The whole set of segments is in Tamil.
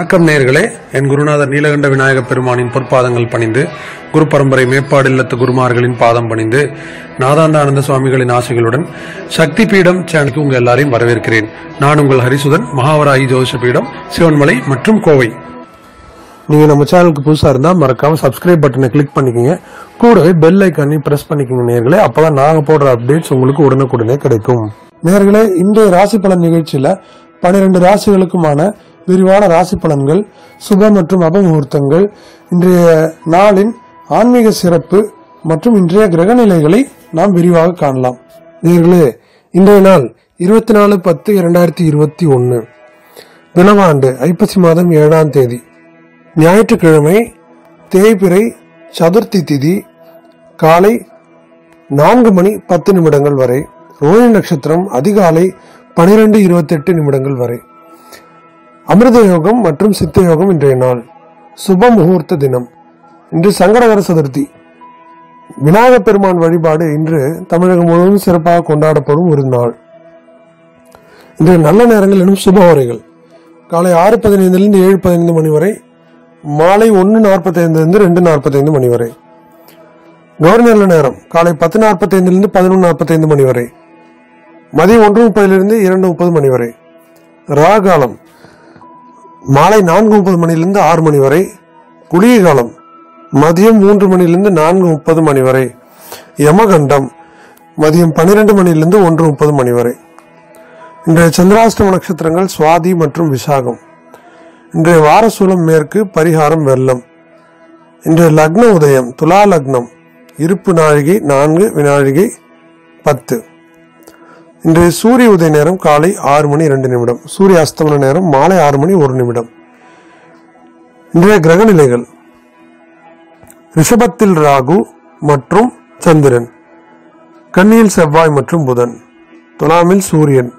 வணக்கம் நேர்களே. என் குருநாதர் நீலகண்ட விநாயக பெருமானின் பொற்பாதங்கள் பணிந்து குரு பரம்பரை மேப்பாடு இல்லத்து குருமார்களின் பாதம் பணிந்து நாதாந்தானந்த சுவாமிகளின் ஆசைகளுடன் சக்தி பீடம் சேனலுக்கு உங்கள் எல்லாரையும் வரவேற்கிறேன். நான் உங்கள் ஹரிசுதன் மகாவராகி ஜோதிஷ பீடம் சிவன்மலை மற்றும் கோவை. நீங்க நம்ம சேனலுக்கு புதுசா இருந்தா மறக்காம சப்ஸ்கிரைப் பட்டனை கிளிக் பண்ணிக்கோங்க. கூடவே பெல் ஐக்கானையும் பிரஸ் பண்ணிக்கோங்க நேர்களே. அப்பதான் நாங்க போடுற அப்டேட்ஸ் உங்களுக்கு உடனுக்குடனே கிடைக்கும். நேர்களே இன்றைய ராசி பலன் நிகழ்ச்சியில பன்னிரண்டு ராசிகளுக்குமான விரிவான ராசி பலன்கள் சுப மற்றும் அபமுகூர்த்தங்கள் இன்றைய நாளின் ஆன்மீக சிறப்பு மற்றும் இன்றைய கிரக நிலைகளை நாம் விரிவாக காணலாம். நேர்களே இன்றைய நாள் இருபத்தி நாலு பத்து இரண்டாயிரத்தி இருபத்தி ஒன்று தினமாண்டு ஐப்பசி மாதம் ஏழாம் தேதி. ஞாயிற்றுக்கிழமை தேய்பிறை சதுர்த்தி திதி காலை நான்கு மணி பத்து நிமிடங்கள் வரை ரோஹிணி நட்சத்திரம் அதிகாலை பனிரெண்டு இருபத்தெட்டு நிமிடங்கள் வரை. அமிர்த யோகம் மற்றும் சித்த யோகம் இன்றைய நாள். சுப முகூர்த்த தினம். இன்று சங்கடகர சதுர்த்தி. விநாயக பெருமான் வழிபாடு இன்று தமிழகம் முழுவதும் சிறப்பாக கொண்டாடப்படும் ஒரு நாள். இன்று நல்ல நேரங்கள் எனும் சுப உரைகள் காலை ஆறு பதினைந்துலேருந்து ஏழு பதினைந்து மணி வரை மாலை ஒன்று நாற்பத்தைந்துலேருந்து ரெண்டு நாற்பத்தைந்து மணி வரை. கவர்னர்ல நல்ல நேரம். காலை பத்து நாற்பத்தைந்துலேருந்து பதினொன்று நாற்பத்தைந்து மணி வரை. மதியம் ஒன்று முப்பதிலிருந்து இரண்டு முப்பது மணி வரை. ராகாலம். மாலை நான்கு முப்பது மணிலிருந்து ஆறு மணி வரை குளிய காலம் மதியம் மூன்று மணிலிருந்து நான்கு முப்பது மணி வரை யமகண்டம் மதியம் பன்னிரெண்டு மணிலிருந்து ஒன்று முப்பது மணி வரை. இன்றைய சந்திராஷ்டம நட்சத்திரங்கள் சுவாதி மற்றும் விசாகம். இன்றைய வாரசூலம் மேற்கு பரிகாரம் வெள்ளம். இன்றைய லக்ன உதயம் துலா லக்னம் இருப்பு நாழிகை நான்கு வினாழிகை பத்து. இன்று சூரிய உதய நேரம் காலை ஆறு மணி இரண்டு நிமிடம் சூரிய அஸ்தமன நேரம் மாலை ஆறு மணி ஒரு நிமிடம். இன்றைய கிரக நிலைகள் ரிஷபத்தில் ராகு மற்றும் சந்திரன் கன்னியில் செவ்வாய் மற்றும் புதன் துலாமில் சூரியன்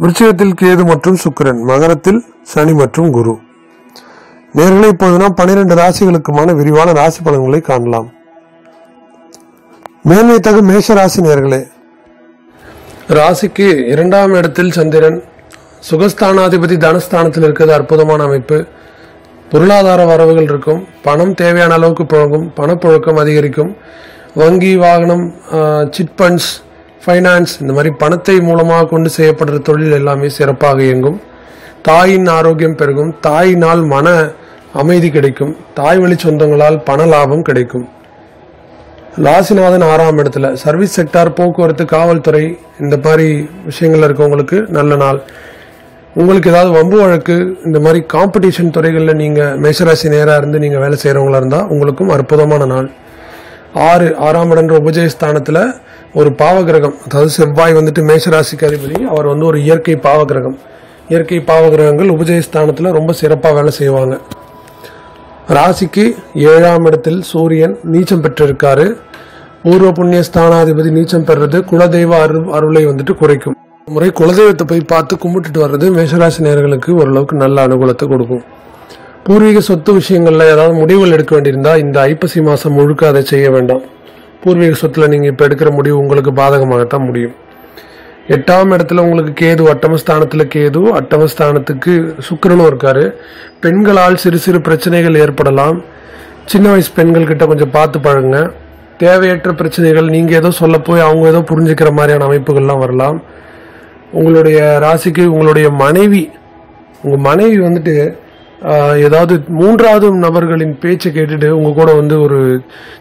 விருச்சிகத்தில் கேது மற்றும் சுக்கிரன் மகரத்தில் சனி மற்றும் குரு. நேர்களை இப்போது நாம் பனிரெண்டு ராசிகளுக்குமான விரிவான ராசி பலன்களை காணலாம். மேன்மை தகு மேஷ ராசி நேர்களே ராசிக்கு இரண்டாம் இடத்தில் சந்திரன். சுகஸ்தானாதிபதி தனஸ்தானத்தில் இருக்கிறது. அற்புதமான அமைப்பு. பொருளாதார வரவுகள் இருக்கும். பணம் தேவையான அளவுக்கு புழங்கும். பணப்புழக்கம் அதிகரிக்கும். வங்கி வாகனம் சிட் ஃபண்ட்ஸ் ஃபைனான்ஸ் இந்த மாதிரி பணத்தை மூலமாக கொண்டு செய்யப்படுற தொழில் எல்லாமே சிறப்பாக இயங்கும். தாயின் ஆரோக்கியம் பெருகும். தாயினால் மன அமைதி கிடைக்கும். தாய் வழி சொந்தங்களால் பண லாபம் கிடைக்கும். ராசிநாதன் ஆறாம் இடத்துல சர்வீஸ் செக்டார் போக்குவரத்து காவல்துறை இந்த மாதிரி விஷயங்கள் இருக்கவங்களுக்கு நல்ல நாள். உங்களுக்கு ஏதாவது வம்பு வழக்கு இந்த மாதிரி காம்படிஷன் துறைகளில் நீங்கள் மேஷராசி நேராக இருந்து நீங்கள் வேலை செய்கிறவங்களா இருந்தால் உங்களுக்கும் அற்புதமான நாள். ஆறு ஆறாம் இடன்ற உபஜயஸ்தானத்தில் ஒரு பாவகிரகம் அதாவது செவ்வாய் வந்துட்டு மேஷராசிக்கு அதிபதி அவர் வந்து ஒரு இயற்கை பாவகிரகம். இயற்கை பாவகிரகங்கள் உபஜயஸ்தானத்தில் ரொம்ப சிறப்பாக வேலை செய்வாங்க. ராசிக்கு ஏழாம் இடத்தில் சூரியன் நீச்சம் பெற்றிருக்காரு. பூர்வ புண்ணிய ஸ்தானாதிபதி நீச்சம் பெறுறது குலதெய்வ அரு அருளை வந்துட்டு குறைக்கும். முறை குலதெய்வத்தை போய் பார்த்து கும்பிட்டுட்டு வர்றது மேஷராசி நேர்களுக்கு ஓரளவுக்கு நல்ல அனுகூலத்தை கொடுக்கும். பூர்வீக சொத்து விஷயங்கள்ல ஏதாவது முடிவுகள் எடுக்க வேண்டியிருந்தா இந்த ஐப்பசி மாசம் முழுக்க அதை செய்ய வேண்டாம். பூர்வீக சொத்துல நீங்க இப்ப எடுக்கிற முடிவு உங்களுக்கு பாதகமாகத்தான் முடியும். எட்டாம் இடத்துல உங்களுக்கு கேது அட்டமஸ்தானத்துல கேது அட்டமஸ்தானத்துக்கு சுக்கரனும் இருக்காரு. பெண்களால் சிறு சிறு பிரச்சனைகள் ஏற்படலாம். சின்ன வயசு பெண்கள் கிட்ட கொஞ்சம் பார்த்து பழங்க தேவையற்ற பிரச்சனைகள் நீங்கள் ஏதோ சொல்ல போய் அவங்க ஏதோ புரிஞ்சுக்கிற மாதிரியான அமைப்புகள்லாம் வரலாம். உங்களுடைய ராசிக்கு உங்களுடைய மனைவி உங்கள் மனைவி வந்துட்டு ஏதாவது மூன்றாவது நபர்களின் பேச்சை கேட்டுட்டு உங்கள் கூட வந்து ஒரு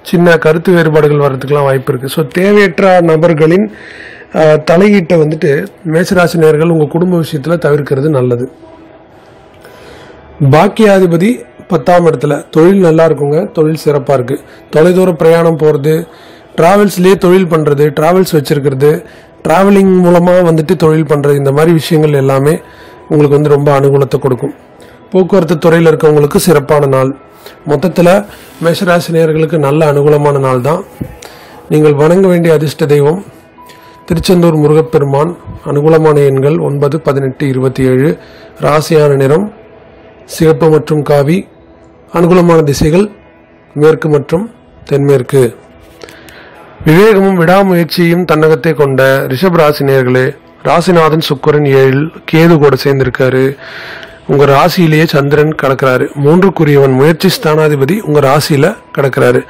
சின்ன கருத்து வேறுபாடுகள் வர்றதுக்கெலாம் வாய்ப்பு இருக்குது ஸோ தேவையற்ற நபர்களின் தலையீட்டை வந்துட்டு மேசராசினியர்கள் உங்கள் குடும்ப விஷயத்தில் தவிர்க்கிறது நல்லது. பாக்கியாதிபதி பத்தாம் இடத்துல. தொழில் நல்லா இருக்குங்க. தொழில் சிறப்பாக இருக்குது தொலைதூர பிரயாணம் போகிறது டிராவல்ஸ்லேயே தொழில் பண்ணுறது டிராவல்ஸ் வச்சுருக்கிறது டிராவலிங் மூலமாக வந்துட்டு தொழில் பண்ணுறது இந்த மாதிரி விஷயங்கள் எல்லாமே உங்களுக்கு வந்து ரொம்ப அனுகூலத்தை கொடுக்கும். போக்குவரத்து துறையில் இருக்கவங்களுக்கு சிறப்பான நாள். மொத்தத்தில் மேஷராசினியர்களுக்கு நல்ல அனுகூலமான நாள் தான். நீங்கள் வணங்க வேண்டிய அதிர்ஷ்ட தெய்வம் திருச்செந்தூர் முருகப்பெருமான். அனுகூலமான எண்கள் ஒன்பது பதினெட்டு இருபத்தி ஏழு. ராசியான நிறம் சிவப்பு மற்றும் காவி. அனுகூலமான திசைகள் மேற்கு மற்றும் தென்மேற்கு. விவேகமும் விடாமுயற்சியும் தன்னகத்தை கொண்ட ரிஷப் ராசினியர்களே ராசிநாதன் சுக்கரன் ஏழில் கேது கூட சேர்ந்திருக்காரு. உங்க ராசியிலேயே சந்திரன் கிடக்கிறாரு. மூன்றுக்குரியவன் முயற்சி ஸ்தானாதிபதி உங்க ராசியில கிடக்கிறாரு.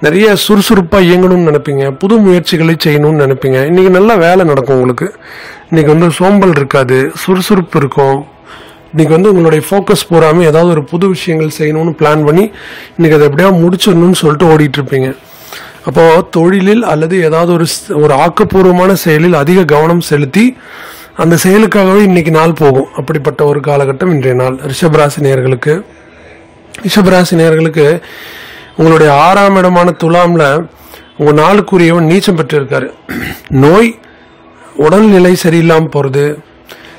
நிறைய சுறுசுறுப்பா இயங்கணும்னு நினைப்பீங்க புது முயற்சிகளை செய்யணும்னு நினைப்பீங்க. இன்னைக்கு நல்லா வேலை நடக்கும் உங்களுக்கு. இன்னைக்கு வந்து சோம்பல் இருக்காது சுறுசுறுப்பு இருக்கும். இன்னைக்கு வந்து உங்களுடைய ஃபோக்கஸ் பூராமே ஏதாவது ஒரு புது விஷயங்கள் செய்யணும்னு பிளான் பண்ணி இன்னைக்கு அதை எப்படியா முடிச்சிடணும்னு சொல்லிட்டு ஓடிட்டு இருப்பீங்க. அப்போ தொழிலில் அல்லது ஏதாவது ஒரு ஸ்- ஒரு ஆக்கப்பூர்வமான செயலில் அதிக கவனம் செலுத்தி அந்த செயலுக்காகவே இன்னைக்கு நாள் போகும். அப்படிப்பட்ட ஒரு காலகட்டம் இன்றைய நாள். ரிஷபராசி நேர்களுக்கு ரிஷபராசி நேர்களுக்கு உங்களுடைய ஆறாம் இடமான துலாம்ல உங்க நாளுக்குரியவன் நீச்சம் பெற்றிருக்காரு. நோய் உடல்நிலை சரியில்லாமல் போகிறது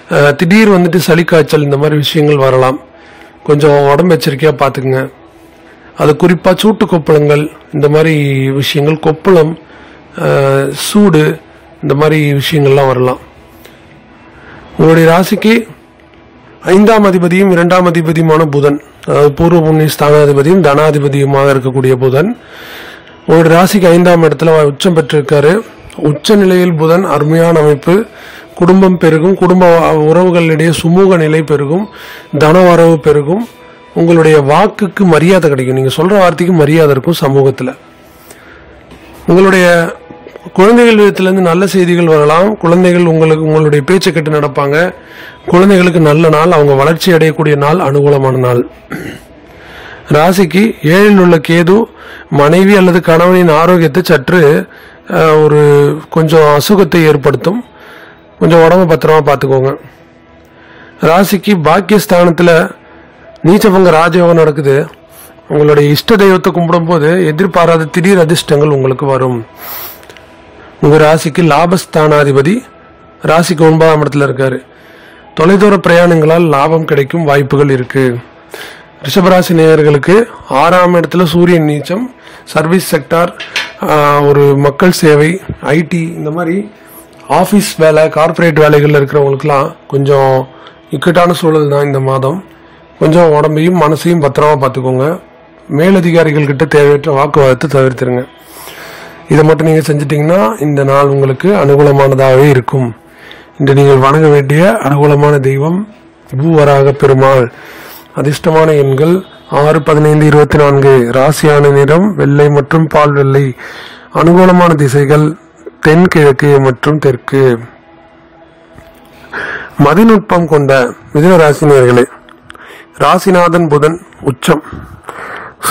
திடீர் வந்துட்டு சளி காய்ச்சல் இந்த மாதிரி விஷயங்கள் வரலாம். கொஞ்சம் உடம்பு எச்சரிக்கையாக பார்த்துக்குங்க. அது குறிப்பாக சூட்டு கொப்பளங்கள் இந்த மாதிரி விஷயங்கள் கொப்பளம் சூடு இந்த மாதிரி விஷயங்கள்லாம் வரலாம். உங்களுடைய ராசிக்கு ஐந்தாம் அதிபதியும் இரண்டாம் அதிபதியுமான புதன் அதாவது பூர்வ புண்ணிய ஸ்தானாதிபதியும் தனாதிபதியுமாக இருக்கக்கூடிய புதன். உங்களுடைய ராசிக்கு ஐந்தாம் இடத்துல உச்சம் பெற்றிருக்காரு. உச்ச நிலையில் புதன் அருமையான அமைப்பு. குடும்பம் பெருகும் குடும்ப உறவுகளிடையே சுமூக நிலை பெருகும் தன வரவு பெருகும். உங்களுடைய வாக்குக்கு மரியாதை கிடைக்கும். நீங்கள் சொல்கிற வார்த்தைக்கு மரியாதை இருக்கும் சமூகத்தில். உங்களுடைய குழந்தைகள் விதத்துலேருந்து நல்ல செய்திகள் வரலாம். குழந்தைகள் உங்களுக்கு உங்களுடைய பேச்சை கேட்டு நடப்பாங்க. குழந்தைகளுக்கு நல்ல நாள் அவங்க வளர்ச்சி அடையக்கூடிய நாள் அனுகூலமான நாள். ராசிக்கு ஏழில் உள்ள கேது மனைவி அல்லது கணவனின் ஆரோக்கியத்தை சற்று ஒரு கொஞ்சம் அசுகத்தை ஏற்படுத்தும். கொஞ்சம் உடம்ப பத்திரமா பார்த்துக்கோங்க. ராசிக்கு பாக்கியஸ்தானத்தில் நீச்சவங்க ராஜயோகம் நடக்குது. உங்களுடைய இஷ்ட தெய்வத்தை கும்பிடும்போது எதிர்பாராத திடீர் அதிர்ஷ்டங்கள் உங்களுக்கு வரும். உங்கள் ராசிக்கு லாபஸ்தானாதிபதி ராசிக்கு ஒன்பதாம் இடத்துல இருக்காரு. தொலைதூர பிரயாணங்களால் லாபம் கிடைக்கும் வாய்ப்புகள் இருக்கு. ரிஷபராசி நேயர்களுக்கு ஆறாம் இடத்துல சூரியன் நீச்சம் சர்வீஸ் செக்டார் ஒரு மக்கள் சேவை ஐடி இந்த மாதிரி ஆஃபீஸ் வேலை கார்ப்பரேட் வேலைகளில் இருக்கிறவங்களுக்குலாம் கொஞ்சம் இக்கட்டான சூழல் தான் இந்த மாதம். கொஞ்சம் உடம்பையும் மனசையும் பத்திரமா பார்த்துக்கோங்க. மேலதிகாரிகள் கிட்ட தேவையற்ற வாக்குவாதத்தை தவிர்த்துருங்க. இதை மட்டும் நீங்கள் செஞ்சிட்டிங்கன்னா இந்த நாள் உங்களுக்கு அனுகூலமானதாகவே இருக்கும். இன்று நீங்கள் வணங்க வேண்டிய அனுகூலமான தெய்வம் பூவராக பெருமாள். அதிர்ஷ்டமான எண்கள் ஆறு பதினைந்து இருபத்தி நான்கு. ராசியான நிறம் வெள்ளை மற்றும் பால் வெள்ளை. அனுகூலமான திசைகள் தென்கிழக்கு மற்றும் தெற்கு. மதிநுட்பம் கொண்ட மிதுன ராசினியர்களே ராசிநாதன் புதன் உச்சம்.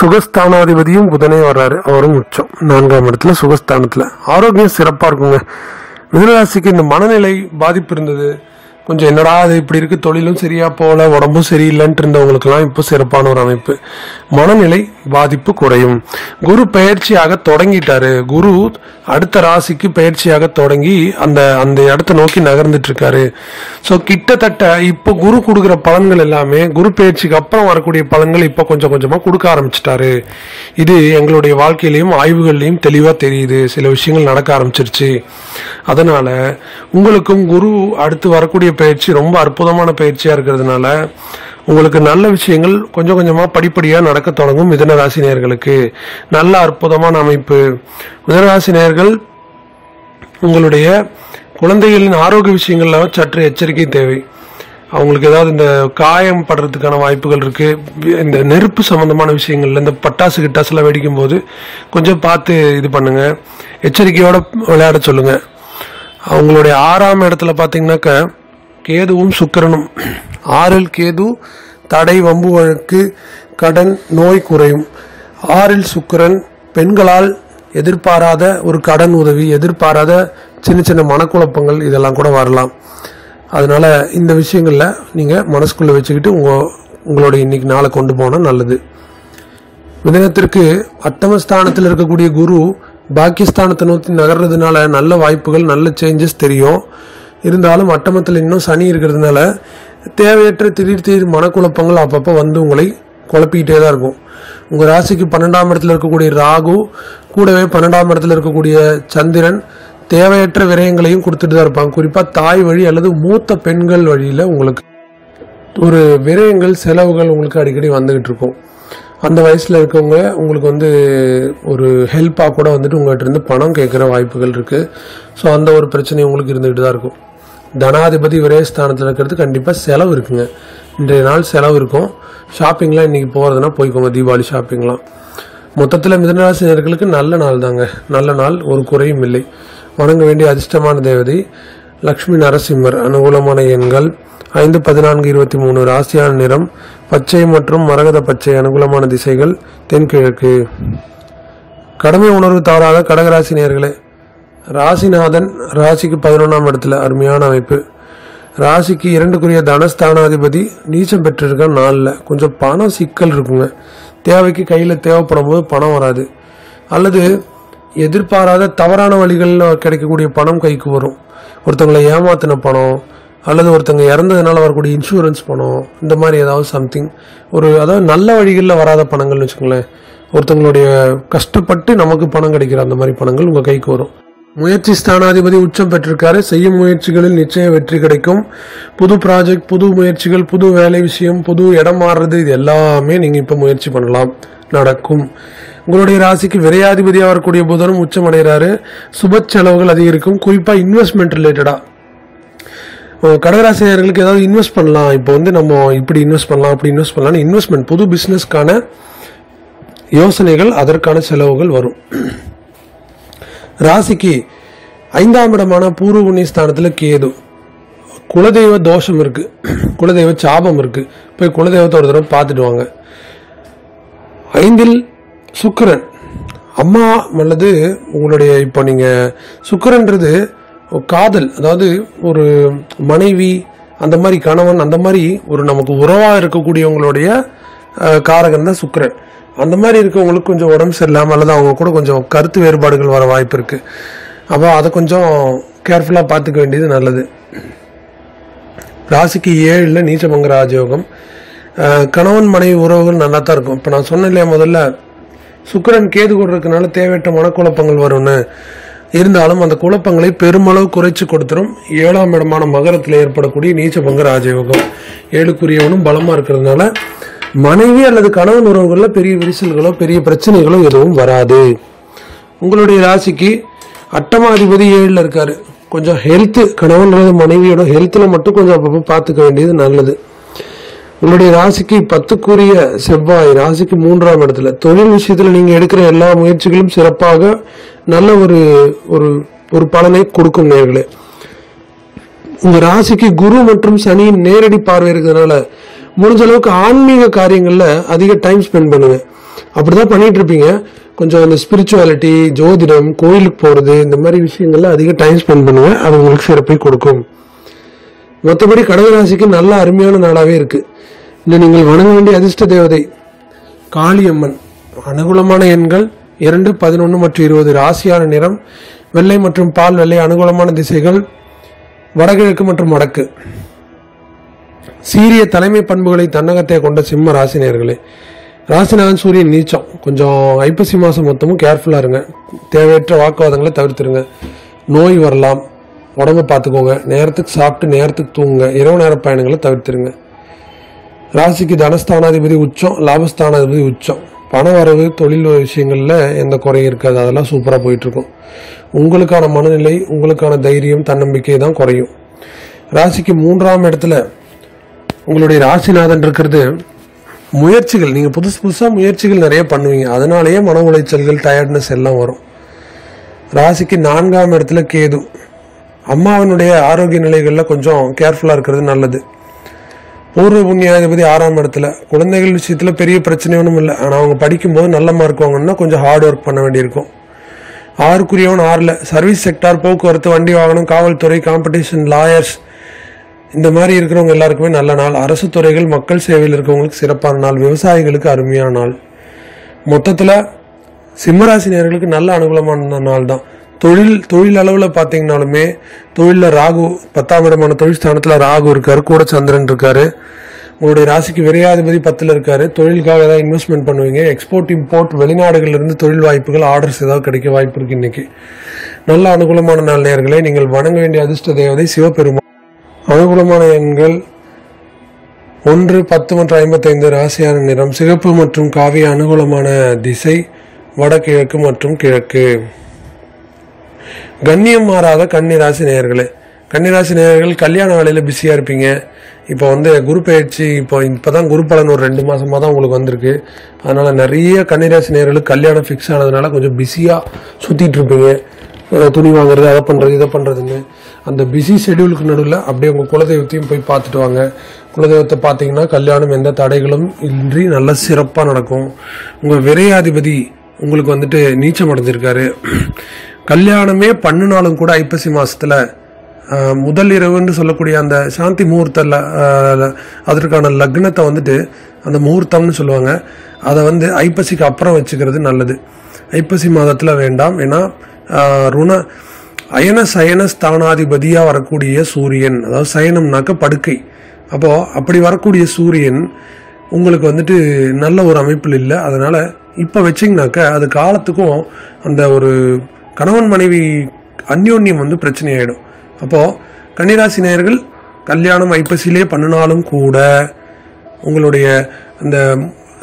சுகஸ்தானாதிபதியும் புதனே வர்றாரு அவரும் உச்சம். நான்காம் இடத்துல சுகஸ்தானத்தில். ஆரோக்கியம் சிறப்பாக இருக்குங்க. மிதுனராசிக்கு இந்த மனநிலை பாதிப்பு இருந்தது. கொஞ்சம் என்னடா அது இப்படி இருக்குது தொழிலும் சரியா போகல உடம்பும் சரியில்லைன்ட்டு இருந்தவங்களுக்கெல்லாம் இப்போ சிறப்பான ஒரு அமைப்பு. மனநிலை பாதிப்பு குறையும். குரு பயிற்சியாக தொடங்கிட்டாரு. குரு அடுத்த ராசிக்கு பயிற்சியாக தொடங்கி அந்த அந்த இடத்த நோக்கி நகர்ந்துட்டு இருக்காரு ஸோ கிட்டத்தட்ட இப்போ குரு கொடுக்குற பலன்கள் எல்லாமே குரு பயிற்சிக்கு அப்புறம் வரக்கூடிய பலன்கள் இப்போ கொஞ்சம் கொஞ்சமாக கொடுக்க ஆரம்பிச்சிட்டாரு. இது எங்களுடைய வாழ்க்கையிலையும் ஆய்வுகள்லையும் தெளிவாக தெரியுது. சில விஷயங்கள் நடக்க ஆரம்பிச்சிருச்சு. அதனால உங்களுக்கும் குரு அடுத்து வரக்கூடிய பயிற்சி ரொம்ப அற்புதமான பயிற்சியாக இருக்கிறதுனால உங்களுக்கு நல்ல விஷயங்கள் கொஞ்சம் கொஞ்சமாக படிப்படியா நடக்க தொடங்கும் மிதன ராசி நல்ல அற்புதமான அமைப்பு. மிதன உங்களுடைய குழந்தைகளின் ஆரோக்கிய விஷயங்கள்ல சற்று எச்சரிக்கை தேவை. அவங்களுக்கு ஏதாவது இந்த காயம் படுறதுக்கான வாய்ப்புகள் இருக்கு. இந்த நெருப்பு சம்பந்தமான விஷயங்கள்ல இந்த பட்டாசு கிட்டாசுலாம் வெடிக்கும் போது கொஞ்சம் பார்த்து இது பண்ணுங்க. எச்சரிக்கையோட விளையாட சொல்லுங்க. அவங்களுடைய ஆறாம் இடத்துல பார்த்தீங்கன்னாக்க கேதுவும் சுக்கிரனும் ஆறில் கேது தடை வம்பு வழக்கு கடன் நோய் குறையும். ஆறில் சுக்கரன் பெண்களால் எதிர்பாராத ஒரு கடன் உதவி எதிர்பாராத சின்ன சின்ன மனக்குழப்பங்கள் இதெல்லாம் கூட வரலாம். அதனால இந்த விஷயங்களில் நீங்கள் மனசுக்குள்ளே வச்சுக்கிட்டு உங்க உங்களுடைய இன்னைக்கு நாளை கொண்டு போனால் நல்லது. மிதனத்திற்கு அட்டமஸ்தானத்தில் இருக்கக்கூடிய குரு பாக்கியஸ்தானத்தை நோக்கி நகர்றதுனால நல்ல வாய்ப்புகள் நல்ல சேஞ்சஸ் தெரியும். இருந்தாலும் அட்டமத்தில் இன்னும் சனி இருக்கிறதுனால தேவையற்ற திடீர் திடீர் மனக்குழப்பங்கள் அப்பப்போ வந்து உங்களை குழப்பிக்கிட்டே தான் இருக்கும். உங்கள் ராசிக்கு பன்னெண்டாம் இடத்துல இருக்கக்கூடிய ராகு கூடவே பன்னெண்டாம் இடத்துல இருக்கக்கூடிய சந்திரன் தேவையற்ற விரயங்களையும் கொடுத்துட்டு தான் இருப்பாங்க. குறிப்பாக தாய் வழி அல்லது மூத்த பெண்கள் வழியில் உங்களுக்கு ஒரு விரயங்கள் செலவுகள் உங்களுக்கு அடிக்கடி வந்துகிட்டு இருக்கும். அந்த வயசில் இருக்கவங்க உங்களுக்கு வந்து ஒரு ஹெல்ப்பாக கூட வந்துட்டு உங்கள்கிட்ட இருந்து பணம் கேட்குற வாய்ப்புகள் இருக்குது ஸோ அந்த ஒரு பிரச்சனை உங்களுக்கு இருந்துகிட்டு தான் இருக்கும். தனாதிபதி விரயஸ்தானத்தில் இருக்கிறது. கண்டிப்பாக செலவு இருக்குங்க. இன்றைய நாள் செலவு இருக்கும். ஷாப்பிங்லாம் இன்றைக்கி போகிறதுனா போய்க்கோங்க. தீபாவளி ஷாப்பிங்லாம். மொத்தத்தில் மிதனராசினியர்களுக்கு நல்ல நாள் தாங்க. நல்ல நாள் ஒரு குறையும் இல்லை. வணங்க வேண்டிய அதிர்ஷ்டமான தேவதை லக்ஷ்மி நரசிம்மர் அனுகூலமான எண்கள் ஐந்து பதினான்கு இருபத்தி மூணு ராசியான நிறம் பச்சை மற்றும் மரகத பச்சை அனுகூலமான திசைகள் தென்கிழக்கு. கடமை உணர்வு தவறாத கடகராசி நேர்களே ராசிநாதன் ராசிக்கு பதினொன்றாம் இடத்துல அருமையான அமைப்பு. ராசிக்கு இரண்டுக்குரிய தனஸ்தானாதிபதி நீச்சம் பெற்றிருக்க நாளில் கொஞ்சம் பணம் சிக்கல் இருக்குங்க. தேவைக்கு கையில் தேவைப்படும் போது பணம் வராது. அல்லது எதிர்பாராத தவறான வழிகளில் கிடைக்கக்கூடிய பணம் கைக்கு வரும். ஒருத்தவங்களை ஏமாத்தின பணம் அல்லது ஒருத்தங்க இறந்ததுனால வரக்கூடிய இன்சூரன்ஸ் பணம் இந்த மாதிரி ஏதாவது சம்திங் ஒரு அதாவது நல்ல வழிகளில் வராத பணங்கள்னு வச்சுக்கோங்களேன். ஒருத்தங்களுடைய கஷ்டப்பட்டு நமக்கு பணம் கிடைக்கிற அந்த மாதிரி பணங்கள் உங்கள் கைக்கு வரும். முயற்சி ஸ்தானாதிபதி உச்சம் பெற்றிருக்காரு. செய்யும் முயற்சிகளில் நிச்சயம் வெற்றி கிடைக்கும். புது ப்ராஜெக்ட் புது முயற்சிகள் புது வேலை விஷயம் புது இடம் மாறுறது இது எல்லாமே நீங்க இப்ப முயற்சி பண்ணலாம். நடக்கும். உங்களுடைய ராசிக்கு விரையாதிபதியாக வரக்கூடிய புதனும் உச்சம் அடைகிறாரு. சுப செலவுகள் அதிகரிக்கும். குறிப்பா இன்வெஸ்ட்மெண்ட் ரிலேட்டடா கடகராசினியர்களுக்கு ஏதாவது இன்வெஸ்ட் பண்ணலாம். இப்போ வந்து நம்ம இப்படி இன்வெஸ்ட் பண்ணலாம் அப்படி இன்வெஸ்ட் பண்ணலாம் இன்வெஸ்ட்மெண்ட் புது பிசினஸ்க்கான யோசனைகள் அதற்கான செலவுகள் வரும். ராசிக்கு ஐந்தாம் இடமான பூர்வ புண்ணிய ஸ்தானத்தில் கேது. குலதெய்வ தோஷம் இருக்கு. குலதெய்வ சாபம் இருக்கு. போய் குலதெய்வத்தை ஒரு தடவை பார்த்துட்டு வாங்க. ஐந்தில் சுக்கரன். அம்மா அல்லது உங்களுடைய இப்போ நீங்க சுக்கரன்றது காதல். அதாவது ஒரு மனைவி அந்த மாதிரி கணவன் அந்த மாதிரி ஒரு நமக்கு உறவா இருக்கக்கூடியவங்களுடைய அஹ், காரகன் தான் சுக்கரன். அந்த மாதிரி இருக்கவங்களுக்கு கொஞ்சம் உடம்பு சரியில்லாமல் அல்லது அவங்க கூட கொஞ்சம் கருத்து வேறுபாடுகள் வர வாய்ப்பு இருக்கு. அப்போ அதை கொஞ்சம் கேர்ஃபுல்லாக பார்த்துக்க வேண்டியது நல்லது. ராசிக்கு ஏழில் நீச்சபங்க ராஜயோகம். கணவன் மனைவி உறவுகள் நல்லா தான் இருக்கும். இப்போ நான் சொன்னேன் இல்லையா முதல்ல சுக்கரன் கேது கூட இருக்கனால தேவையற்ற மனக்குழப்பங்கள் வரும்னு. இருந்தாலும் அந்த குழப்பங்களை பெருமளவு குறைச்சு கொடுத்துரும். ஏழாம் இடமான மகரத்தில் ஏற்படக்கூடிய நீச்சபங்க ராஜயோகம். ஏழுக்குரியவனும் பலமாக இருக்கிறதுனால மனைவி அல்லது கணவன் உறவுகளில் பெரிய விரிசல்களோ பெரிய பிரச்சனைகளோ எதுவும் வராது. உங்களுடைய ராசிக்கு அட்டமாதிபதி ஏழுல இருக்காரு. கொஞ்சம் ஹெல்த் கணவன் அல்லது மனைவியோட ஹெல்த்ல மட்டும் கொஞ்சம் அப்பப்போ பார்த்துக்க வேண்டியது நல்லது. உங்களுடைய ராசிக்கு பத்துக்குரிய செவ்வாய் ராசிக்கு மூன்றாம் இடத்துல. தொழில் விஷயத்துல நீங்க எடுக்கிற எல்லா முயற்சிகளும் சிறப்பாக நல்ல ஒரு ஒரு ஒரு பலனை கொடுக்கும் நேர்களே. உங்கள் ராசிக்கு குரு மற்றும் சனியின் நேரடி பார்வை இருக்கிறதுனால முடிஞ்ச அளவுக்கு ஆன்மீக காரியங்களில் அதிக டைம் ஸ்பெண்ட் பண்ணுவேன். அப்படிதான் பண்ணிட்டு இருப்பீங்க. கொஞ்சம் அந்த ஸ்பிரிச்சுவாலிட்டி ஜோதிடம் கோயிலுக்கு போறது இந்த மாதிரி விஷயங்கள்ல அதிக டைம் ஸ்பெண்ட் பண்ணுவேன். அது உங்களுக்கு சிறப்பை கொடுக்கும். மற்றபடி கடகராசிக்கு நல்ல அருமையான நாளாவே இருக்கு. இன்னும் நீங்கள் வணங்க வேண்டிய அதிர்ஷ்ட தேவதை காளியம்மன். அனுகூலமான எண்கள் இரண்டு பதினொன்று மற்றும் இருபது. ராசியான நிறம் வெள்ளை மற்றும் பால் வெள்ளை அனுகூலமான திசைகள் வடகிழக்கு மற்றும் வடக்கு. சீரிய தலைமை பண்புகளை தன்னகத்தை கொண்ட சிம்ம ராசினியர்களே ராசிநாதன் சூரியன் நீச்சம். கொஞ்சம் ஐப்பசி மாதம் மொத்தமும் கேர்ஃபுல்லாக இருங்க. தேவையற்ற வாக்குவாதங்களை தவிர்த்துருங்க. நோய் வரலாம். உடம்ப பார்த்துக்கோங்க. நேரத்துக்கு சாப்பிட்டு நேரத்துக்கு தூங்குங்க. இரவு நேர பயணங்களை தவிர்த்துருங்க. ராசிக்கு தனஸ்தானாதிபதி உச்சம் லாபஸ்தானாதிபதி உச்சம். பண வரவு தொழில் விஷயங்களில் எந்த குறையும் இருக்காது. அதெல்லாம் சூப்பராக போயிட்டுருக்கும். உங்களுக்கான மனநிலை உங்களுக்கான தைரியம் தன்னம்பிக்கை தான் குறையும். ராசிக்கு மூன்றாம் இடத்துல உங்களுடைய ராசிநாதன் இருக்கிறது முயற்சிகள் நீங்க புதுசு புதுசா முயற்சிகள் நிறைய பண்ணுவீங்க. அதனாலேயே மன உளைச்சல்கள் டயர்ட்னஸ் எல்லாம் வரும். ராசிக்கு நான்காம் இடத்துல கேது. அம்மாவினுடைய ஆரோக்கிய நிலைகளில் கொஞ்சம் கேர்ஃபுல்லாக இருக்கிறது நல்லது. பூர்வ புண்ணியாதிபதி ஆறாம் இடத்துல. குழந்தைகள் விஷயத்தில் பெரிய பிரச்சனை ஒன்றும் இல்லை. ஆனால் அவங்க படிக்கும்போது நல்ல மார்க் வாங்கணும்னா கொஞ்சம் ஹார்ட் ஒர்க் பண்ண வேண்டியிருக்கும். ஆறுக்குரியவன் ஆறில். சர்வீஸ் செக்டார் போக்குவரத்து வண்டி வாகனம் காவல்துறை காம்படிஷன் லாயர்ஸ் இந்த மாதிரி இருக்கிறவங்க எல்லாருக்குமே நல்ல நாள். அரசு துறைகள் மக்கள் சேவையில் இருக்கிறவங்களுக்கு சிறப்பான நாள். விவசாயிகளுக்கு அருமையான நாள். மொத்தத்தில் சிம்மராசி நேர்களுக்கு நல்ல அனுகூலமான நாள் தான். தொழில் தொழில் அளவில் பார்த்தீங்கனாலுமே தொழிலில் ராகு பத்தாம் இடமான தொழில் ஸ்தானத்தில் ராகு இருக்கார் கூட சந்திரன் இருக்கார். உங்களுடைய ராசிக்கு விரையாதிபதி பத்தில் இருக்கார். தொழிலுக்காக ஏதாவது இன்வெஸ்ட்மெண்ட் பண்ணுவீங்க. எக்ஸ்போர்ட் இம்போர்ட் வெளிநாடுகளிலிருந்து தொழில் வாய்ப்புகள் ஆர்டர்ஸ் ஏதாவது கிடைக்க வாய்ப்பு இருக்கு இன்னைக்கு. நல்ல அனுகூலமான நாள் நேர்களை நீங்கள் வணங்க வேண்டிய அதிர்ஷ்ட தேவதை சிவபெருமான். அனுகூலமான எண்கள் ஒன்று பத்து மற்றும் ஐம்பத்தைந்து ராசியான நிறம் சிகப்பு மற்றும் காவிய அனுகூலமான திசை வடகிழக்கு மற்றும் கிழக்கு. கண்ணியம் மாறாத கன்னிராசி நேயர்களே. கன்னிராசி நேயர்கள் கல்யாண வேலையில் பிஸியாக இருப்பீங்க. இப்போ வந்து குரு பயிற்சி இப்போ இப்போ தான் குரு பலன் ஒரு ரெண்டு மாதமாக தான் உங்களுக்கு வந்திருக்கு. அதனால் நிறைய கன்னிராசி நேயர்களுக்கு கல்யாணம் ஃபிக்ஸ் ஆனதுனால கொஞ்சம் பிஸியாக சுற்றிட்டு இருப்பீங்க. துணி வாங்குறது அதை பண்ணுறது இதை பண்ணுறதுன்னு அந்த பிஸி ஷெடியூலுக்கு நடுவில் அப்படியே உங்கள் குலதெய்வத்தையும் போய் பார்த்துட்டு வாங்க. குலதெய்வத்தை பார்த்தீங்கன்னா கல்யாணம் எந்த தடைகளும் இன்றி நல்ல சிறப்பாக நடக்கும். உங்கள் விரையாதிபதி உங்களுக்கு வந்துட்டு நீச்சம் அடைஞ்சிருக்காரு. கல்யாணமே பண்ணினாலும் கூட ஐப்பசி மாதத்தில் முதல் இரவுன்னு சொல்லக்கூடிய அந்த சாந்தி முகூர்த்த அதற்கான லக்னத்தை வந்துட்டு அந்த முகூர்த்தம்னு சொல்லுவாங்க. அதை வந்து ஐப்பசிக்கு அப்புறம் வச்சுக்கிறது நல்லது. ஐப்பசி மாதத்தில் வேண்டாம். ஏன்னா ருண அயன சயன ஸ்தானாதிபதியாக வரக்கூடிய சூரியன் அதாவது சயனம்னாக்க படுக்கை. அப்போது அப்படி வரக்கூடிய சூரியன் உங்களுக்கு வந்துட்டு நல்ல ஒரு அமைப்பில் இல்லை. அதனால் இப்போ வச்சிங்கனாக்க அது காலத்துக்கும் அந்த ஒரு கணவன் மனைவி அந்யோன்யம் வந்து பிரச்சனையாயிடும். அப்போது கன்னிராசி நேயர்கள் கல்யாணம் ஐப்பசியிலே பண்ணினாலும் கூட உங்களுடைய அந்த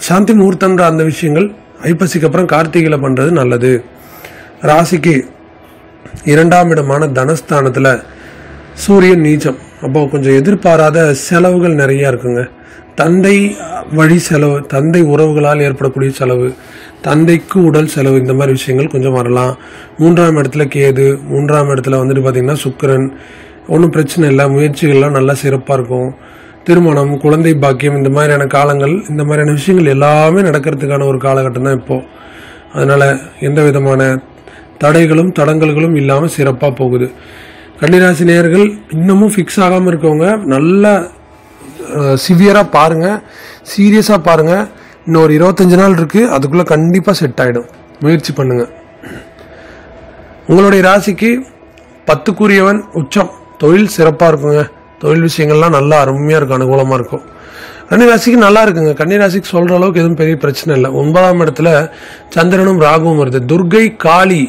சாந்தி முகூர்த்தன்ற அந்த விஷயங்கள் ஐப்பசிக்கு அப்புறம் கார்த்திகையில் பண்ணுறது நல்லது. ராசிக்கு இரண்டாம் இடமான தனஸ்தானத்தில் சூரியன் நீச்சம். அப்போ கொஞ்சம் எதிர்பாராத செலவுகள் நிறைய இருக்குங்க. தந்தை வழி செலவு தந்தை உறவுகளால் ஏற்படக்கூடிய செலவு தந்தைக்கு உடல் செலவு இந்த மாதிரி விஷயங்கள் கொஞ்சம் வரலாம். மூன்றாம் இடத்துல கேது மூன்றாம் இடத்துல வந்துட்டு பார்த்தீங்கன்னா சுக்கரன். ஒன்றும் பிரச்சனை இல்லை முயற்சிகள்லாம் நல்லா சிறப்பாக இருக்கும். திருமணம் குழந்தை பாக்கியம் இந்த மாதிரியான காலங்கள் இந்த மாதிரியான விஷயங்கள் எல்லாமே நடக்கிறதுக்கான ஒரு காலகட்டம் தான் இப்போது அதனால் எந்த விதமான தடைகளும் தடங்கல்களும் இல்லாமல் சிறப்பாக போகுது. கன்னிராசி நேயர்கள் இன்னமும் ஃபிக்ஸ் ஆகாமல் இருக்கவங்க நல்லா சிவியராக பாருங்கள் சீரியஸாக பாருங்கள் இன்னும் ஒரு இருபத்தஞ்சு நாள் இருக்குது அதுக்குள்ளே கண்டிப்பாக செட் ஆகிடும் முயற்சி பண்ணுங்கள் உங்களுடைய ராசிக்கு பத்துக்குரியவன் உச்சம். தொழில் சிறப்பாக இருக்குங்க. தொழில் விஷயங்கள்லாம் நல்லா அருமையாக இருக்கும் அனுகூலமாக இருக்கும். கன்னிராசிக்கு நல்லா இருக்குங்க. கன்னிராசிக்கு சொல்கிற அளவுக்கு எதுவும் பெரிய பிரச்சனை இல்லை. ஒன்பதாம் இடத்துல சந்திரனும் ராகுவும் வருது. துர்கை காளி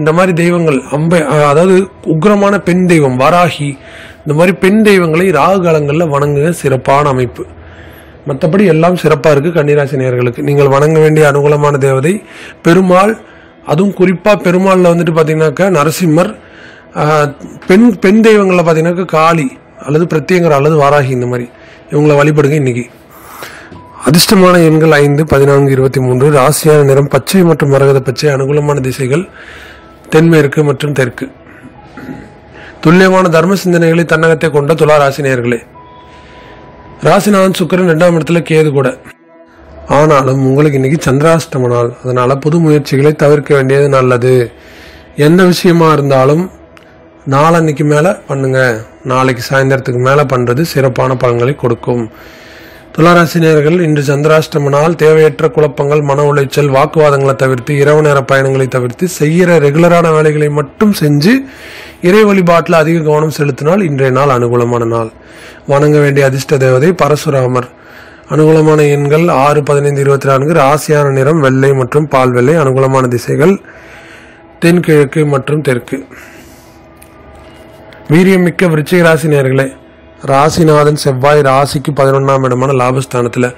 இந்த மாதிரி தெய்வங்கள் அம்பை அதாவது உக்ரமான பெண் தெய்வம் வராகி இந்த மாதிரி பெண் தெய்வங்களை ராகு காலங்களில் வணங்குங்க சிறப்பான அமைப்பு. மற்றபடி எல்லாம் சிறப்பாக இருக்குது கன்னிராசி நேர்களுக்கு நீங்கள் வணங்க வேண்டிய அனுகூலமான தேவதை பெருமாள் அதுவும் குறிப்பாக பெருமாளில் வந்துட்டு பார்த்தீங்கன்னாக்கா நரசிம்மர் பெண் பெண் தெய்வங்களில் பார்த்தீங்கன்னாக்கா காளி அல்லது பிரத்யங்கர் அல்லது வாராகி இந்த மாதிரி. இவங்களை வழிபடுங்க இன்னைக்கு. அதிர்ஷ்டமான எண்கள் ஐந்து பதினான்கு இருபத்தி மூன்று ராசியான நிறம் பச்சை மற்றும் மரகத பச்சை அனுகூலமான திசைகள். தென்மேற்கு மற்றும் தெற்கு. துல்லியமான தர்ம சிந்தனைகளை தன்னகத்தை கொண்ட துலா ராசினியர்களே ராசிநாதன் சுக்கிரன் ரெண்டாம் இடத்துல கேது கூட. ஆனாலும் உங்களுக்கு இன்னைக்கு சந்திராஷ்டம நாள் அதனால புது முயற்சிகளை தவிர்க்க வேண்டியது நல்லது. எந்த விஷயமா இருந்தாலும் நாளன்னைக்கு மேல பண்ணுங்க. நாளைக்கு சாயந்தரத்துக்கு மேல பண்றது சிறப்பான பலன்களை கொடுக்கும். துளாராசினியர்கள் இன்று சந்திராஷ்டம நாள் தேவையற்ற குழப்பங்கள் மன உளைச்சல் வாக்குவாதங்களை தவிர்த்து இரவு நேர பயணங்களை தவிர்த்து செய்கிற ரெகுலரான வேலைகளை மட்டும் செஞ்சு இறை வழிபாட்டில் அதிக கவனம் செலுத்தினால் இன்றைய நாள் அனுகூலமான நாள். வணங்க வேண்டிய அதிர்ஷ்ட தேவதை பரசுராமர். அனுகூலமான எண்கள் ஆறு பதினைந்து இருபத்தி நான்கு ராசியான நிறம் வெள்ளை மற்றும் பால் வெள்ளை அனுகூலமான திசைகள் தென்கிழக்கு மற்றும் தெற்கு. வீரியமிக்க விருச்சிக ராசி நேர்களே ராசிநாதன் செவ்வாய் ராசிக்கு பதினொன்றாம் இடமான லாபஸ்தானத்தில்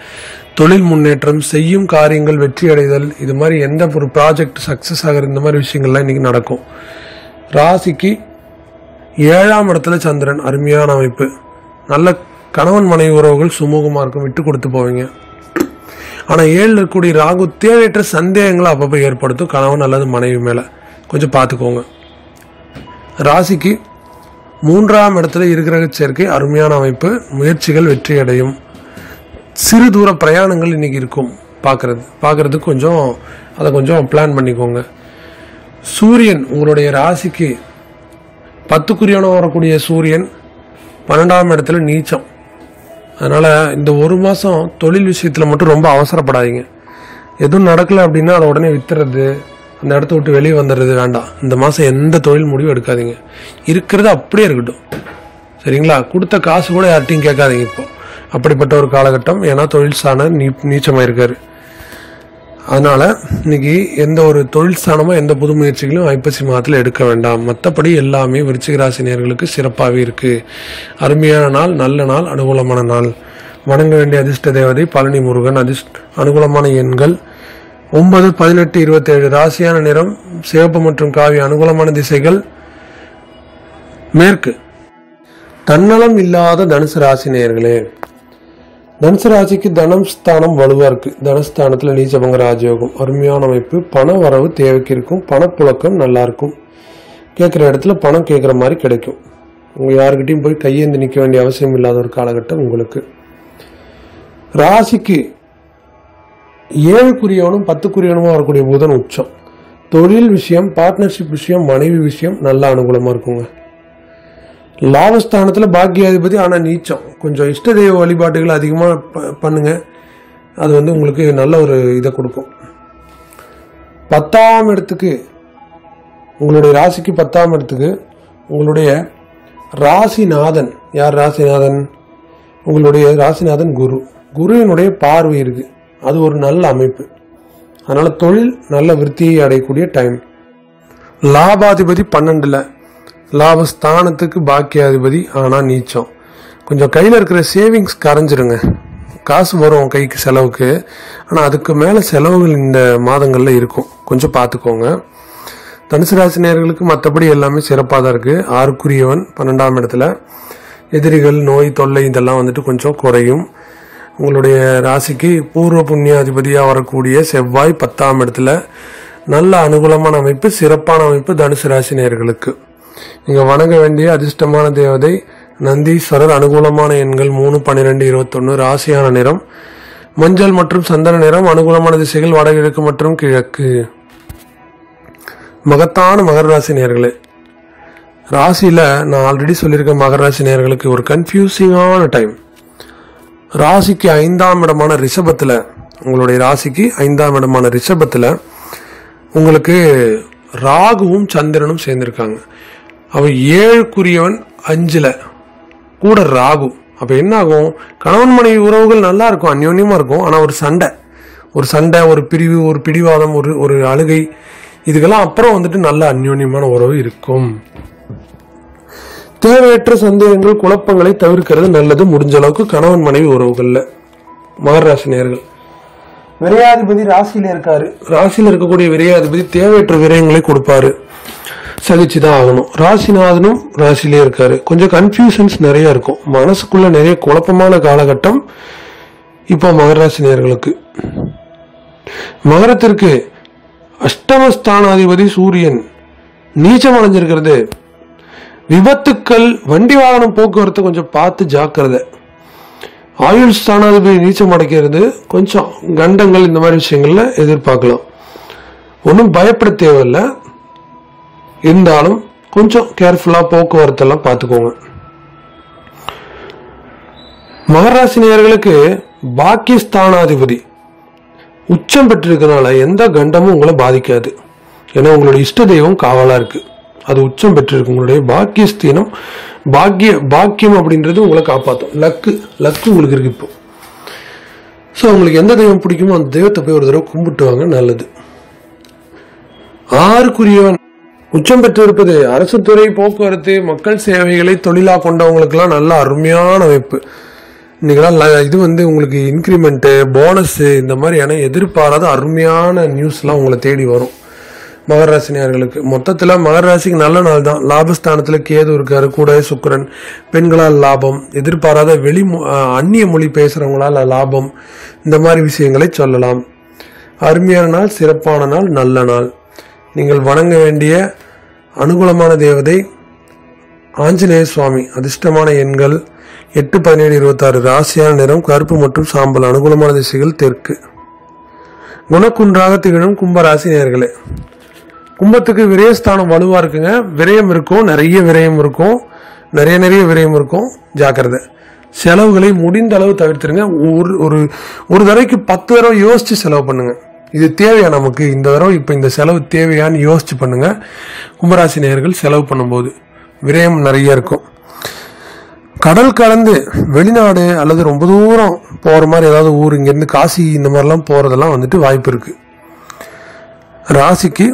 தொழில் முன்னேற்றம் செய்யும் காரியங்கள் வெற்றி அடைதல் இது மாதிரி எந்த ஒரு ப்ராஜெக்ட் சக்ஸஸ் ஆகிற இந்த மாதிரி விஷயங்கள்லாம் இன்றைக்கி நடக்கும். ராசிக்கு ஏழாம் இடத்துல சந்திரன் அருமையான அமைப்பு. நல்ல கணவன் மனைவி உறவுகள் சுமூகமாக இருக்கும் விட்டு கொடுத்து போவீங்க. ஆனால் ஏழில் இருக்கக்கூடிய ராகு தேவையற்ற சந்தேகங்களை அப்பப்போ ஏற்படுத்தும் கணவன் அல்லது மனைவி மேலே. கொஞ்சம் பார்த்துக்கோங்க. ராசிக்கு மூன்றாம் இடத்துல இருக்கிற சேர்க்கை அருமையான அமைப்பு முயற்சிகள் வெற்றி அடையும் சிறு தூர பிரயாணங்கள் இன்னைக்கு இருக்கும் பார்க்குறது. பார்க்குறதுக்கு கொஞ்சம் அதை கொஞ்சம் பிளான் பண்ணிக்கோங்க. சூரியன் உங்களுடைய ராசிக்கு பத்துக்குரியவன வரக்கூடிய சூரியன் பன்னெண்டாம் இடத்துல நீச்சம். அதனால் இந்த ஒரு மாதம் தொழில் விஷயத்தில் மட்டும் ரொம்ப அவசரப்படாதீங்க. எதுவும் நடக்கலை அப்படின்னா அதை உடனே வித்துறது அந்த இடத்த விட்டு வெளியே வந்துடுறது வேண்டாம். இந்த மாதம் எந்த தொழில் முடிவும் எடுக்காதீங்க. இருக்கிறது அப்படியே இருக்கட்டும். சரிங்களா? கொடுத்த காசு கூட யார்ட்டையும் கேட்காதீங்க இப்போ. அப்படிப்பட்ட ஒரு காலகட்டம். ஏன்னா தொழில் ஸ்தானம் நீ நீச்சமாக இருக்காரு அதனால் இன்னைக்கு எந்த ஒரு தொழில் ஸ்தானமோ எந்த புது முயற்சிகளும் ஐப்பசி மாதத்தில் எடுக்க வேண்டாம். மற்றபடி எல்லாமே விருச்சிகராசினியர்களுக்கு சிறப்பாகவே இருக்கு. அருமையான நாள் நல்ல நாள் அனுகூலமான நாள். வணங்க வேண்டிய அதிர்ஷ்ட தேவதை பழனி முருகன். அதிர்ஷ்ட அனுகூலமான எண்கள் ஒன்பது பதினெட்டு இருபத்தேழு ராசியான நிறம் சிவப்பு மற்றும் காவி அனுகூலமான திசைகள். மேற்கு. தன்னலம் இல்லாத தனுசு ராசி நேயர்களே தனுசு ராசிக்கு தனம் ஸ்தானம் வலுவா இருக்கு. தனஸ்தானத்துல நீச்சபங்க ராஜயோகம் அருமையான அமைப்பு. பண வரவு தேவைக்கு இருக்கும். பணப்புழக்கம் நல்லா இருக்கும். கேட்குற இடத்துல பணம் கேட்குற மாதிரி கிடைக்கும். உங்கள் யாருக்கிட்டையும் போய் கையேந்து நிற்க வேண்டிய அவசியம் இல்லாத ஒரு காலகட்டம் உங்களுக்கு. ராசிக்கு ஏழுக்குரியவனும் பத்துக்குரியவனுமா வரக்கூடிய புதன் உச்சம். தொழில் விஷயம் பார்ட்னர்ஷிப் விஷயம் மனைவி விஷயம் நல்ல அனுகூலமா இருக்குங்க. லாபஸ்தானத்தில் பாக்கியாதிபதி ஆனால் நீச்சம். கொஞ்சம் இஷ்ட தெய்வ வழிபாட்டுகள் அதிகமாக ப- பண்ணுங்க. அது வந்து உங்களுக்கு நல்ல ஒரு இதை கொடுக்கும். பத்தாம் இடத்துக்கு உங்களுடைய ராசிக்கு பத்தாம் இடத்துக்கு உங்களுடைய ராசிநாதன். யார் ராசிநாதன்? உங்களுடைய ராசிநாதன் குரு. குருவினுடைய பார்வை இருக்குது அது ஒரு நல்ல அமைப்பு. அதனால தொழில் நல்ல விருத்தியை அடையக்கூடிய டைம் லாபாதிபதி பன்னெண்டுல. லாபஸ்தானத்துக்கு பாக்கியாதிபதி ஆனா நீச்சம். கொஞ்சம் கையில் இருக்கிற சேவிங்ஸ் கரைஞ்சிருங்க. காசு வரும் கைக்கு செலவுக்கு. ஆனால் அதுக்கு மேலே செலவுகள் இந்த மாதங்களில் இருக்கும். கொஞ்சம் பார்த்துக்கோங்க தனுசு ராசி நேர்களுக்கு மற்றபடி எல்லாமே சிறப்பாக தான் இருக்குது ஆறுக்குரியவன் பன்னெண்டாம் இடத்துல. எதிரிகள் நோய் தொல்லை இதெல்லாம் வந்துட்டு கொஞ்சம் குறையும். உங்களுடைய ராசிக்கு பூர்வ புண்ணியாதிபதியாக வரக்கூடிய செவ்வாய் பத்தாம் இடத்துல நல்ல அனுகூலமான அமைப்பு சிறப்பான அமைப்பு தனுசு ராசி நேர்களுக்கு நீங்கள் வணங்க வேண்டிய அதிர்ஷ்டமான தேவதை நந்தீஸ்வரர் அனுகூலமான எண்கள் மூணு பன்னிரெண்டு இருபத்தொன்று ராசியான நிறம். மஞ்சள் மற்றும் சந்தன நிறம் அனுகூலமான திசைகள் வடகிழக்கு மற்றும் கிழக்கு. மகத்தான மகர ராசி நேர்களே ராசியில் நான் ஆல்ரெடி சொல்லியிருக்கேன் மகர ராசி நேர்களுக்கு ஒரு கன்ஃபியூசிங்கான டைம் ராசிக்கு ஐந்தாம் இடமான ரிஷபத்தில் உங்களுடைய ராசிக்கு ஐந்தாம் இடமான ரிஷபத்தில் உங்களுக்கு ராகுவும் சந்திரனும் சேர்ந்திருக்காங்க. அவன் ஏழுக்குரியவன் அஞ்சில் கூட ராகு. அப்போ என்ன ஆகும் கணவன் மனைவி உறவுகள் நல்லா இருக்கும் அந்யோன்யமாக இருக்கும் ஆனால் ஒரு சண்டை. ஒரு சண்டை ஒரு பிரிவு ஒரு பிடிவாதம் ஒரு ஒரு அழுகை. இதுக்கெல்லாம் அப்புறம் வந்துட்டு நல்ல அந்யோன்யமான உறவு இருக்கும். தேவையற்ற சந்தேகங்கள் குழப்பங்களை தவிர்க்கிறது நல்லது. முடிஞ்ச அளவுக்கு கணவன் மனைவி உறவுகள்ல மகர ராசி நேயர்கள் விரையாதிபதி ராசியில இருக்காரு. ராசியில இருக்கக்கூடிய விரையாதிபதி தேவையற்ற விரயங்களை கொடுப்பாரு. சகிச்சுதான் ஆகணும். ராசிநாதனும் ராசியிலே இருக்காரு. கொஞ்சம் கன்ஃபியூஷன்ஸ் நிறைய இருக்கும். மனசுக்குள்ள நிறைய குழப்பமான காலகட்டம் இப்போ மகர ராசி நேயர்களுக்கு மகரத்திற்கு அஷ்டமஸ்தானாதிபதி சூரியன். நீச்சம் அடைஞ்சிருக்கிறது. விபத்துக்கள் வண்டி வாகனம் போக்குவரத்து கொஞ்சம் பார்த்து ஜாக்கிரதை. ஆயுள் ஸ்தானாதிபதி நீச்சம் அடைக்கிறது. கொஞ்சம் கண்டங்கள் இந்த மாதிரி விஷயங்கள்ல எதிர்பார்க்கலாம். ஒன்றும் பயப்பட தேவையில்லை. இருந்தாலும் கொஞ்சம் கேர்ஃபுல்லாக போக்குவரத்தெல்லாம் பார்த்துக்கோங்க. மகராசி நேயர்களுக்கு பாக்கியஸ்தானாதிபதி. உச்சம் பெற்றிருக்கனால எந்த கண்டமும் உங்களை பாதிக்காது. ஏன்னா உங்களோட இஷ்ட தெய்வம் காவலாக இருக்குது அது உச்சம் பெற்றிருக்கும். உங்களுடைய பாக்கியஸ்தீனம் பாக்கிய பாக்கியம் அப்படின்றது உங்களை காப்பாற்றும் லக்கு லக்கு உங்களுக்கு இருக்கு இப்போ. ஸோ உங்களுக்கு எந்த தெய்வம் பிடிக்குமோ அந்த தெய்வத்தை போய் ஒரு தடவை கும்பிட்டு வாங்க நல்லது. ஆறுக்குரியவன். உச்சம் பெற்றிருப்பது அரசு துறை போக்குவரத்து மக்கள் சேவைகளை தொழிலாக கொண்டவங்களுக்கெல்லாம் நல்ல அருமையான அமைப்பு. இன்னைக்கெல்லாம் இது வந்து உங்களுக்கு இன்க்ரிமெண்ட்டு போனஸு இந்த மாதிரியான எதிர்பாராத அருமையான நியூஸ்லாம் உங்களை தேடி வரும். மகராசினியர்களுக்கு மொத்தத்தில் மகராசிக்கு நல்ல நாள் தான். லாபஸ்தானத்தில் கேது இருக்காரு கூட சுக்கிரன். பெண்களால் லாபம். எதிர்பாராத வெளி அந்நிய மொழி பேசுகிறவங்களால் லாபம். இந்த மாதிரி விஷயங்களை சொல்லலாம். அருமையான நாள் சிறப்பான நாள் நல்ல நாள். நீங்கள் வணங்க வேண்டிய அனுகூலமான தேவதை ஆஞ்சநேய சுவாமி. அதிர்ஷ்டமான எண்கள் எட்டு பதினேழு இருபத்தாறு. ராசியான நிறம் கருப்பு மற்றும் சாம்பல். அனுகூலமான திசைகள் தெற்கு. குணக்குன்றாக திகழும் கும்பராசி நேர்களே கும்பத்துக்கு விரயஸ்தானம் வலுவா இருக்குங்க. விரயம் இருக்கும் நிறைய விரயம் இருக்கும். நிறைய நிறைய விரயம் இருக்கும். ஜாக்கிரதை. செலவுகளை முடிந்த அளவு தவிர்த்துருங்க. ஒரு ஒரு ஒரு தடவைக்கு பத்து தடவை யோசிச்சு செலவு பண்ணுங்க. இது தேவையா நமக்கு? இந்த தடவை இப்போ இந்த செலவு தேவையான்னு யோசிச்சு பண்ணுங்க. கும்பராசி நேயர்கள் செலவு பண்ணும்போது விரயம் நிறைய இருக்கும். கடல் கலந்து வெளிநாடு அல்லது ரொம்ப தூரம் போற மாதிரி ஏதாவது ஊர் இங்கேருந்து காசி இந்த மாதிரிலாம் போறதெல்லாம் வந்துட்டு வாய்ப்பு இருக்கு. ராசிக்கு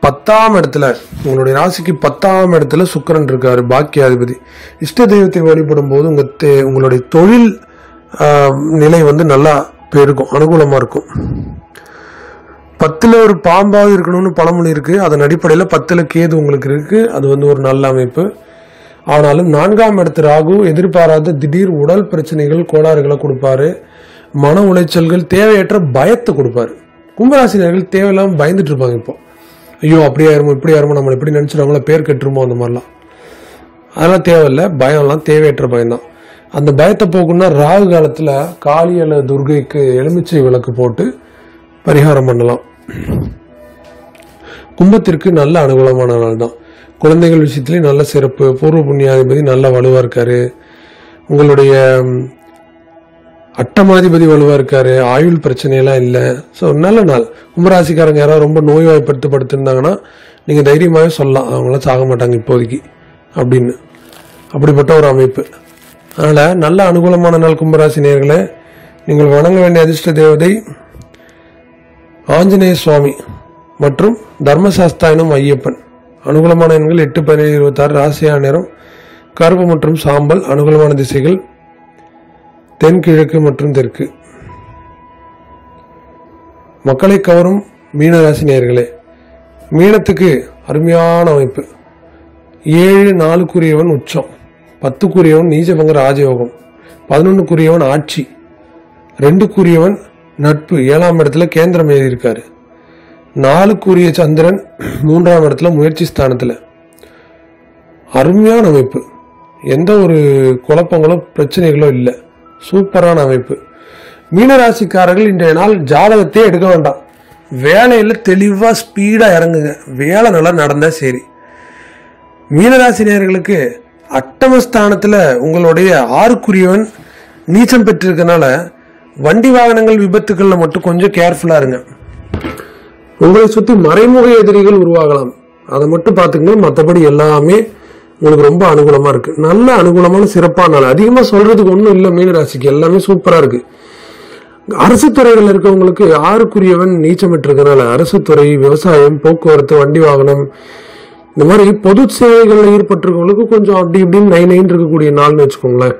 பத்தாம் இடத்துல உங்களுடைய ராசிக்கு பத்தாம் இடத்துல சுக்கிரன் இருக்காரு பாக்கியாதிபதி. இஷ்ட தெய்வத்தை வழிபடும் போது உங்க தே- உங்களுடைய தொழில் நிலை வந்து நல்லா பெருக்கும் அனுகூலமா இருக்கும். பத்துல ஒரு பாம்பாக இருக்கணும்னு பழமொழி இருக்கு. அதன் அடிப்படையில் பத்துல கேது உங்களுக்கு இருக்கு. அது வந்து ஒரு நல்ல அமைப்பு. ஆனாலும் நான்காம் இடத்து ராகு எதிர்பாராத திடீர் உடல் பிரச்சனைகள் கோளாறுகளை கொடுப்பாரு. மன உளைச்சல்கள் தேவையற்ற பயத்தை கொடுப்பாரு. கும்பராசினர்கள் தேவையில்லாமல் பயந்துட்டு இருப்பாங்க இப்போ. ஐயோ அப்படியே ஆயிருமோ இப்படி ஆயிருமோ நம்மளை எப்படி நினைச்சிருவாங்களோ பேர் கெட்டுருமோ அந்த மாதிரிலாம். அதெல்லாம் தேவையில்லை. பயம்லாம் தேவையற்ற பயம்தான். அந்த பயத்தை போக்குன்னா ராகு காலத்தில் காளி அல்லது துர்கைக்கு எலுமிச்சை விளக்கு போட்டு பரிகாரம் பண்ணலாம். கும்பத்திற்கு நல்ல அனுகூலமான நாள் தான் குழந்தைகள் விஷயத்துலேயும் நல்ல சிறப்பு. பூர்வ புண்ணியாதிபதி நல்ல வலுவாக இருக்காரு. உங்களுடைய அட்டமாதிபதி வலுவாக இருக்காரு ஆயுள் பிரச்சனையெல்லாம் இல்லை. ஸோ நல்ல நாள். கும்பராசிக்காரங்க யாராவது ரொம்ப நோய்வாய்ப்படுத்து படுத்திருந்தாங்கன்னா நீங்கள் தைரியமாகவே சொல்லலாம். அவங்களாம் சாக மாட்டாங்க இப்போதைக்கு. அப்படின்னு. அப்படிப்பட்ட ஒரு அமைப்பு. அதனால் நல்ல அனுகூலமான நாள் கும்பராசி நேயர்களே. நீங்கள் வணங்க வேண்டிய அதிர்ஷ்ட தேவதை ஆஞ்சநேய சுவாமி மற்றும் தர்மசாஸ்தாயனும் ஐயப்பன். அனுகூலமான எண்கள் எட்டு பதினேழு இருபத்தாறு ராசியான நேரம். கருப்பு மற்றும் சாம்பல் அனுகூலமான திசைகள் தென்கிழக்கு மற்றும் தெற்கு. மக்களை கவரும் மீனராசி நேர்களே மீனத்துக்கு அருமையான அமைப்பு. ஏழு நாலுக்குரியவன் உச்சம் பத்துக்குரியவன் நீச்சபங்க ராஜயோகம் பதினொன்றுக்குரியவன் ஆட்சி ரெண்டுக்குரியவன் நட்பு. ஏழாம் இடத்துல கேந்திரம் எழுதியிருக்காரு. நாலுக்குரிய சந்திரன் மூன்றாம் இடத்துல முயற்சி ஸ்தானத்தில். அருமையான அமைப்பு. எந்த ஒரு குழப்பங்களோ பிரச்சனைகளோ இல்லை. சூப்பரான அமைப்பு. மீனராசிக்காரர்கள் இன்றைய நாள் ஜாதகத்தையே எடுக்க வேண்டாம். வேலையில் தெளிவாக ஸ்பீடாக இறங்குங்க. வேலை நல்லா நடந்தால் சரி. மீனராசி நேயர்களுக்கு அட்டமஸ்தானத்தில் உங்களுடைய ஆறுக்குரியவன் நீச்சம் பெற்றிருக்கனால வண்டி வாகனங்கள் விபத்துக்களில் மட்டும் கொஞ்சம் கேர்ஃபுல்லாக இருங்க. உங்களை சுற்றி மறைமுக எதிரிகள் உருவாகலாம். அதை மட்டும் பார்த்துக்கணும். மற்றபடி எல்லாமே உங்களுக்கு ரொம்ப அனுகூலமாக இருக்கு. நல்ல அனுகூலமான சிறப்பான நாள். அதிகமாக சொல்றதுக்கு ஒன்றும் இல்லை மீனராசிக்கு. எல்லாமே சூப்பராக இருக்கு. அரசு துறைகள் இருக்கவங்களுக்கு ஆறுக்குரியவன் நீச்சமிட்டு இருக்கிறனால அரசு துறை விவசாயம் போக்குவரத்து வண்டி வாகனம் இந்த மாதிரி பொது சேவைகளில் ஈடுபட்டிருக்கவங்களுக்கு கொஞ்சம் அப்படி இப்படின்னு நைன் நைன் இருக்கக்கூடிய நாள்னு வச்சுக்கோங்களேன்.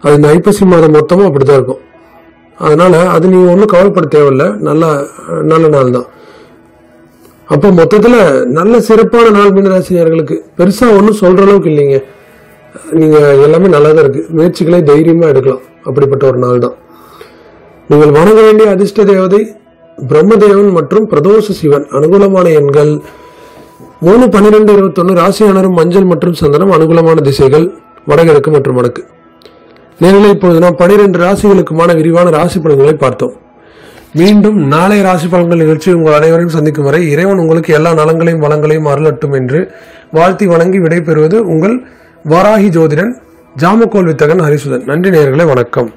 அது இந்த ஐப்பசி மாதம் மொத்தமும் அப்படிதான் இருக்கும். அதனால அது நீங்க ஒன்றும் கவலைப்பட தேவையில்ல. நல்ல நல்ல நாள் தான் அப்போ மொத்தத்துல நல்ல சிறப்பான நாள் மீனராசினியர்களுக்கு. பெருசா ஒன்றும் சொல்ற அளவுக்கு இல்லைங்க. நீங்க எல்லாமே நல்லா தான் இருக்கு. முயற்சிகளை தைரியமா எடுக்கலாம். அப்படிப்பட்ட ஒரு நாள் தான். நீங்கள் வணங்க வேண்டிய அதிர்ஷ்ட தேவதை பிரம்மதேவன் மற்றும் பிரதோஷ சிவன் அனுகூலமான எண்கள். மூணு பன்னிரெண்டு இருபத்தொன்னு ராசியானரும் மஞ்சள் மற்றும் சந்தனம் அனுகூலமான திசைகள் வடகிழக்கு மற்றும் வடக்கு. நேரில் இப்பொழுது நாம் பனிரெண்டு ராசிகளுக்குமான விரிவான ராசி பலன்களை பார்த்தோம். மீண்டும் நாளை ராசி பலன்கள் நிகழ்ச்சி உங்கள் அனைவரையும் சந்திக்கும் வரை இறைவன் உங்களுக்கு எல்லா நலங்களையும் வளங்களையும் அருளட்டும் என்று வாழ்த்தி வணங்கி விடைபெறுவது உங்கள் வாராகி ஜோதிடன் ஜாமக்கோல் வித்தகன் ஹரிசுதன். நன்றி நேர்களை வணக்கம்.